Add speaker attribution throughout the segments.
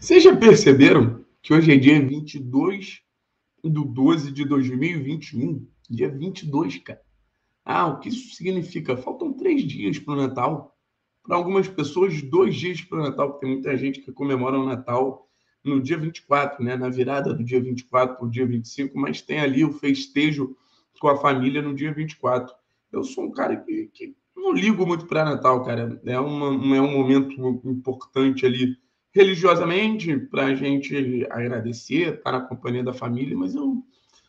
Speaker 1: Vocês já perceberam que hoje é dia 22 do 12 de 2021? Dia 22, cara. Ah, o que isso significa? Faltam três dias para o Natal. Para algumas pessoas, dois dias para o Natal, porque tem muita gente que comemora o Natal no dia 24, né? na virada do dia 24 para o dia 25, mas tem ali o festejo com a família no dia 24. Eu sou um cara que, que não ligo muito para Natal, cara. É, uma, é um momento importante ali religiosamente para a gente agradecer, estar na companhia da família, mas eu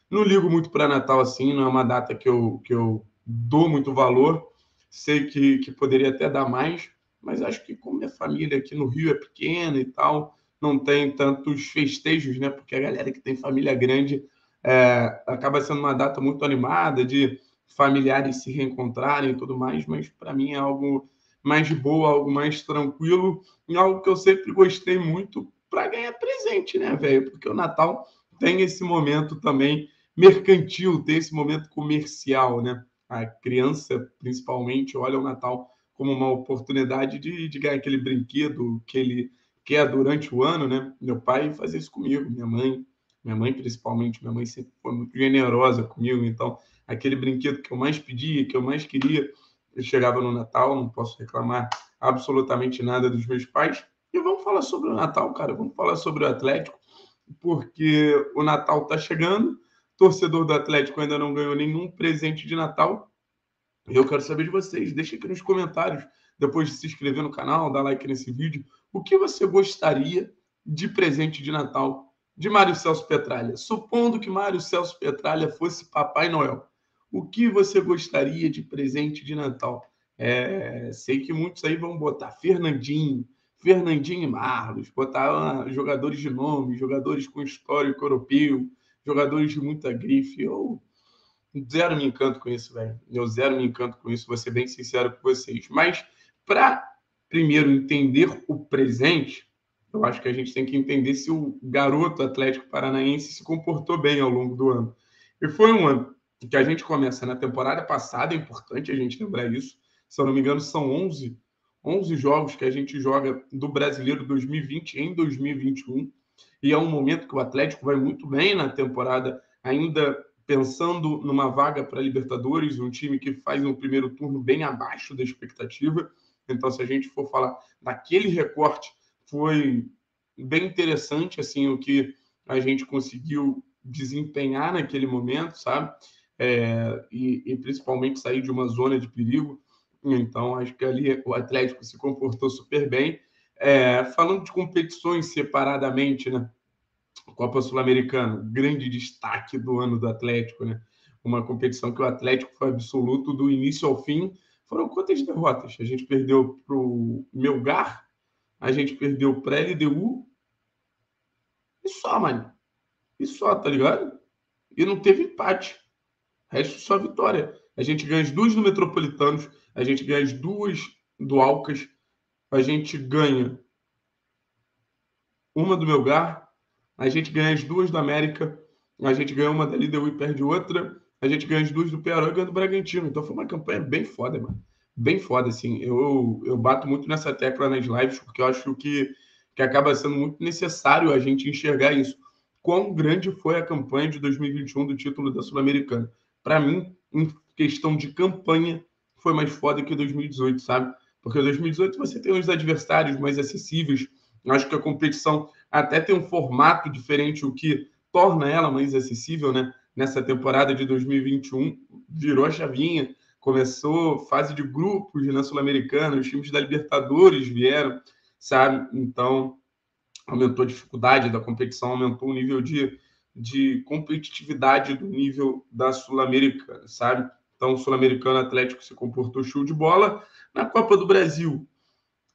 Speaker 1: não ligo muito para Natal assim, não é uma data que eu, que eu dou muito valor. Sei que, que poderia até dar mais, mas acho que como minha família aqui no Rio é pequena e tal, não tem tantos festejos, né? Porque a galera que tem família grande é, acaba sendo uma data muito animada de familiares se reencontrarem e tudo mais, mas para mim é algo mais de boa, algo mais tranquilo, e algo que eu sempre gostei muito para ganhar presente, né, velho? Porque o Natal tem esse momento também mercantil, tem esse momento comercial, né? A criança, principalmente, olha o Natal como uma oportunidade de, de ganhar aquele brinquedo que ele quer durante o ano, né? Meu pai fazia isso comigo, minha mãe, minha mãe principalmente, minha mãe sempre foi muito generosa comigo, então aquele brinquedo que eu mais pedia, que eu mais queria, chegava no Natal, não posso reclamar absolutamente nada dos meus pais. E vamos falar sobre o Natal, cara. Vamos falar sobre o Atlético, porque o Natal está chegando. Torcedor do Atlético ainda não ganhou nenhum presente de Natal. Eu quero saber de vocês. Deixa aqui nos comentários, depois de se inscrever no canal, dar like nesse vídeo, o que você gostaria de presente de Natal de Mário Celso Petralha. Supondo que Mário Celso Petralha fosse Papai Noel o que você gostaria de presente de Natal? É, sei que muitos aí vão botar Fernandinho, Fernandinho e Marlos, botar uh, jogadores de nome, jogadores com histórico europeu, jogadores de muita grife. Eu zero me encanto com isso, velho. Eu zero me encanto com isso, vou ser bem sincero com vocês. Mas para primeiro entender o presente, eu acho que a gente tem que entender se o garoto Atlético Paranaense se comportou bem ao longo do ano. E foi um ano que a gente começa na temporada passada, é importante a gente lembrar isso. Se eu não me engano, são 11, 11 jogos que a gente joga do Brasileiro 2020 em 2021. E é um momento que o Atlético vai muito bem na temporada, ainda pensando numa vaga para Libertadores, um time que faz um primeiro turno bem abaixo da expectativa. Então, se a gente for falar daquele recorte, foi bem interessante assim o que a gente conseguiu desempenhar naquele momento, sabe? É, e, e, principalmente sair de uma zona de perigo. Então, acho que ali o Atlético se comportou super bem. É, falando de competições separadamente, né? Copa Sul-Americana, grande destaque do ano do Atlético, né? Uma competição que o Atlético foi absoluto do início ao fim. Foram quantas derrotas? A gente perdeu para o Melgar, a gente perdeu para LDU e só, mano. E só, tá ligado? E não teve empate. Resto só vitória. A gente ganha as duas do Metropolitanos, a gente ganha as duas do Alcas, a gente ganha uma do Melgar, a gente ganha as duas do América, a gente ganha uma da LDU e perde outra, a gente ganha as duas do Pearol e ganha do Bragantino. Então foi uma campanha bem foda, mano. Bem foda, assim. Eu, eu bato muito nessa tecla nas lives, porque eu acho que, que acaba sendo muito necessário a gente enxergar isso. Quão grande foi a campanha de 2021 do título da Sul-Americana para mim, em questão de campanha, foi mais foda que 2018, sabe? Porque 2018 você tem os adversários mais acessíveis. Acho que a competição até tem um formato diferente, o que torna ela mais acessível, né? Nessa temporada de 2021, virou a chavinha, começou fase de grupos na Sul-Americana, os times da Libertadores vieram, sabe? Então, aumentou a dificuldade da competição, aumentou o nível de de competitividade do nível da Sul-Americana, sabe? Então, o Sul-Americano Atlético se comportou show de bola. Na Copa do Brasil,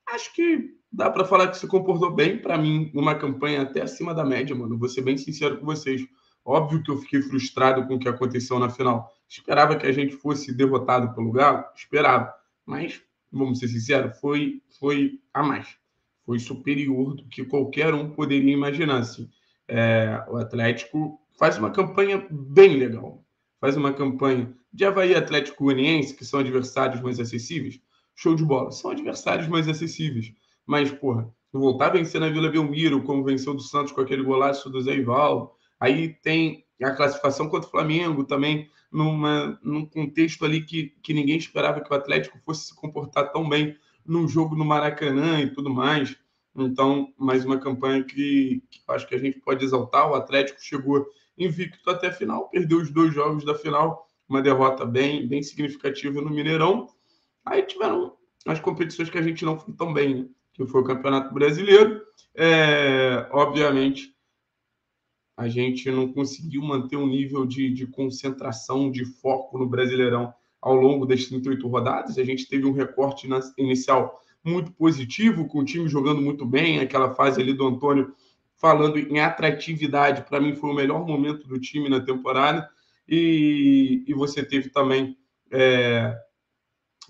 Speaker 1: acho que dá para falar que se comportou bem. Para mim, uma campanha até acima da média, mano. Vou ser bem sincero com vocês. Óbvio que eu fiquei frustrado com o que aconteceu na final. Esperava que a gente fosse derrotado pelo Galo? Esperava. Mas, vamos ser sinceros, foi, foi a mais. Foi superior do que qualquer um poderia imaginar. Assim. É, o Atlético faz uma campanha bem legal. Faz uma campanha de Havaí Atlético Goianiense, que são adversários mais acessíveis. Show de bola. São adversários mais acessíveis. Mas, porra, voltar a vencer na Vila Belmiro, como venceu do Santos com aquele golaço do Zé Ivaldo. Aí tem a classificação contra o Flamengo também, numa, num contexto ali que, que ninguém esperava que o Atlético fosse se comportar tão bem num jogo no Maracanã e tudo mais. Então, mais uma campanha que, que acho que a gente pode exaltar. O Atlético chegou invicto até a final, perdeu os dois jogos da final, uma derrota bem, bem significativa no Mineirão. Aí tiveram as competições que a gente não foi tão bem, né? que foi o Campeonato Brasileiro. É, obviamente, a gente não conseguiu manter um nível de, de concentração, de foco no Brasileirão ao longo das 38 rodadas. A gente teve um recorte inicial muito positivo, com o time jogando muito bem, aquela fase ali do Antônio falando em atratividade, para mim foi o melhor momento do time na temporada. E, e você teve também é,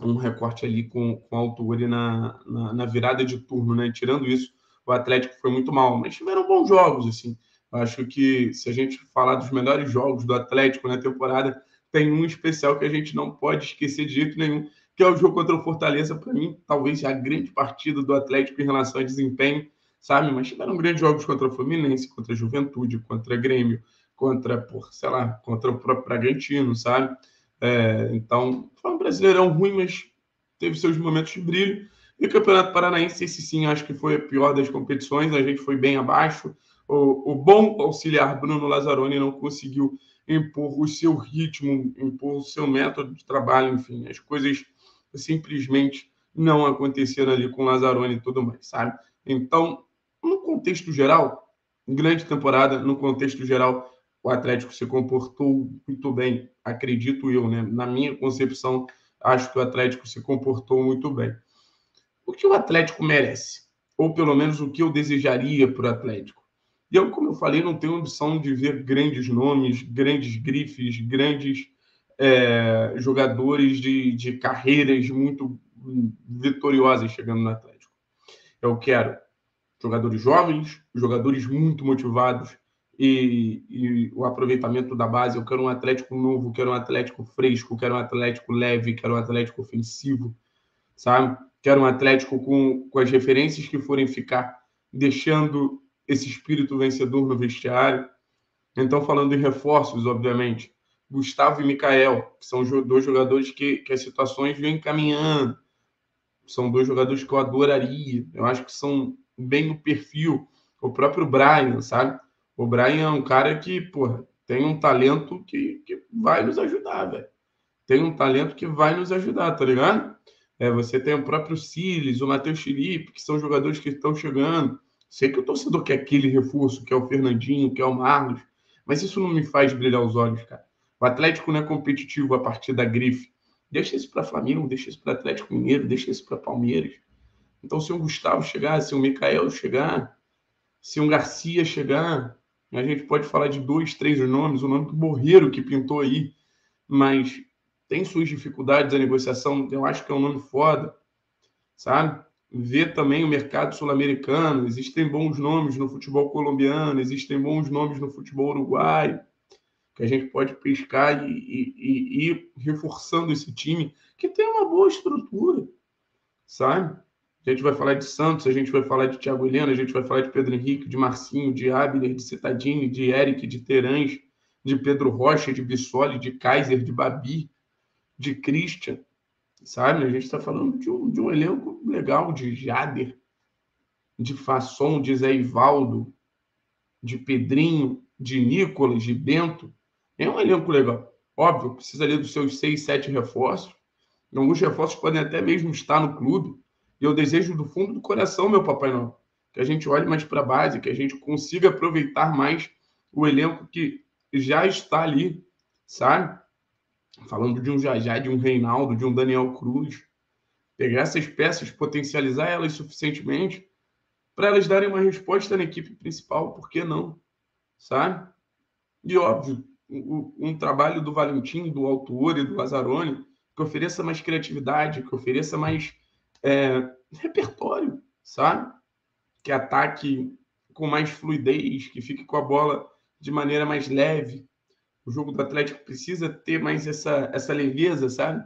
Speaker 1: um recorte ali com, com altura na, na, na, virada de turno, né? Tirando isso, o Atlético foi muito mal, mas tiveram bons jogos, assim. Acho que se a gente falar dos melhores jogos do Atlético na temporada, tem um especial que a gente não pode esquecer de jeito nenhum, que é o jogo contra o Fortaleza. Para mim, talvez a grande partida do Atlético em relação a desempenho, sabe? Mas tiveram grandes jogos contra o Fluminense, contra a Juventude, contra Grêmio, contra, por, sei lá, contra o próprio Bragantino, sabe? É, então, foi um brasileirão ruim, mas teve seus momentos de brilho. E o Campeonato Paranaense, esse sim, acho que foi a pior das competições, a gente foi bem abaixo. O, o bom auxiliar Bruno Lazzaroni não conseguiu impor o seu ritmo, impor o seu método de trabalho, enfim, as coisas simplesmente não aconteceram ali com Lazzaroni e tudo mais, sabe? Então, no contexto geral, grande temporada, no contexto geral, o Atlético se comportou muito bem, acredito eu, né? Na minha concepção, acho que o Atlético se comportou muito bem. O que o Atlético merece? Ou pelo menos o que eu desejaria para o Atlético? E eu, como eu falei, não tenho ambição de ver grandes nomes, grandes grifes, grandes é, jogadores de, de carreiras muito vitoriosas chegando no Atlético. Eu quero jogadores jovens, jogadores muito motivados, e, e, o aproveitamento da base. Eu quero um Atlético novo, quero um Atlético fresco, quero um Atlético leve, quero um Atlético ofensivo, sabe? Quero um Atlético com, com as referências que forem ficar, deixando esse espírito vencedor no vestiário. Então, falando em reforços, obviamente, Gustavo e Mikael, que são dois jogadores que, que as situações vêm caminhando. São dois jogadores que eu adoraria. Eu acho que são bem no perfil. O próprio Brian, sabe? O Brian é um cara que, porra, tem um talento que, que vai nos ajudar, velho. Tem um talento que vai nos ajudar, tá ligado? É, você tem o próprio Siles, o Matheus Felipe, que são jogadores que estão chegando. Sei que o torcedor quer aquele reforço, que é o Fernandinho, que é o Marlos, mas isso não me faz brilhar os olhos, cara. O Atlético não é competitivo a partir da grife. Deixa isso para Flamengo, deixa isso para Atlético Mineiro, deixa isso para Palmeiras. Então, se o Gustavo chegar, se o Mikael chegar, se o Garcia chegar, a gente pode falar de dois, três nomes, o nome do Borreiro que pintou aí, mas tem suas dificuldades a negociação. Eu acho que é um nome foda, sabe? Ver também o mercado sul-americano. Existem bons nomes no futebol colombiano, existem bons nomes no futebol uruguaio, que a gente pode pescar e, e, e ir reforçando esse time, que tem uma boa estrutura, sabe? A gente vai falar de Santos, a gente vai falar de Thiago Helena, a gente vai falar de Pedro Henrique, de Marcinho, de Abner, de Citadini, de Eric, de Terãs, de Pedro Rocha, de Bissoli, de Kaiser, de Babi, de Christian, sabe? A gente está falando de um, de um elenco legal, de Jader, de Fasson, de Zé Ivaldo, de Pedrinho, de Nicolas, de Bento. É um elenco legal. Óbvio, precisa ali dos seus seis, sete reforços. Alguns reforços podem até mesmo estar no clube, e eu desejo do fundo do coração, meu Papai Noel, que a gente olhe mais para a base, que a gente consiga aproveitar mais o elenco que já está ali, sabe? Falando de um Jajá, de um Reinaldo, de um Daniel Cruz. Pegar essas peças, potencializar elas suficientemente para elas darem uma resposta na equipe principal, por que não? Sabe? E óbvio, um, um trabalho do Valentim, do Autor e do Lazzaroni que ofereça mais criatividade, que ofereça mais é, repertório, sabe? Que ataque com mais fluidez, que fique com a bola de maneira mais leve. O jogo do Atlético precisa ter mais essa, essa leveza, sabe?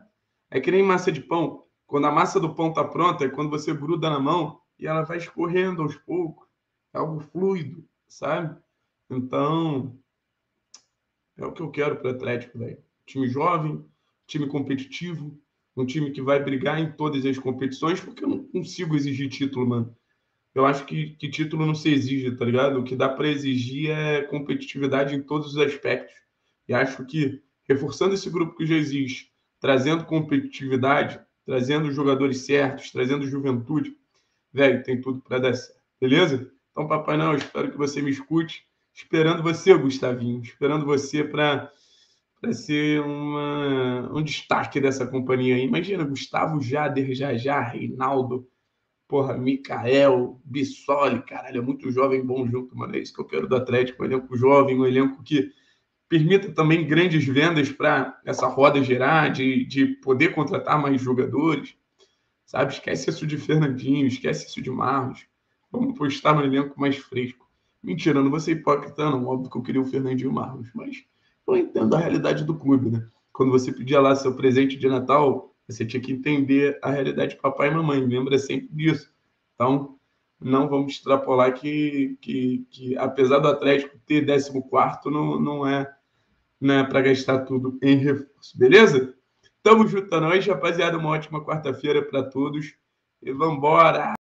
Speaker 1: É que nem massa de pão. Quando a massa do pão tá pronta, é quando você gruda na mão, e ela vai escorrendo aos poucos, é algo fluido, sabe? Então, é o que eu quero para o Atlético, velho. Time jovem, time competitivo, um time que vai brigar em todas as competições, porque eu não consigo exigir título, mano. Eu acho que, que título não se exige, tá ligado? O que dá para exigir é competitividade em todos os aspectos. E acho que reforçando esse grupo que já existe, trazendo competitividade, trazendo jogadores certos, trazendo juventude, velho, tem tudo para dar certo. Beleza? Então, Papai Noel, espero que você me escute. Esperando você, Gustavinho. Esperando você para ser uma, um destaque dessa companhia aí. Imagina, Gustavo Jader, Jajá, Reinaldo, porra, Mikael, Bissoli, caralho, é muito jovem bom junto, mano. É isso que eu quero do Atlético, um elenco jovem, um elenco que permita também grandes vendas para essa roda gerar, de, de poder contratar mais jogadores, sabe? Esquece isso de Fernandinho, esquece isso de Marlos. Vamos postar no elenco mais fresco. Mentira, não vou ser hipócrita, não. Óbvio que eu queria o Fernandinho Marlos, mas eu entendo a realidade do clube, né? Quando você pedia lá seu presente de Natal, você tinha que entender a realidade de papai e mamãe. Lembra sempre disso. Então, não vamos extrapolar que, que, que apesar do Atlético ter 14, não, não é né, para gastar tudo em reforço. Beleza? Tamo junto a nós, rapaziada. Uma ótima quarta-feira para todos. E vambora!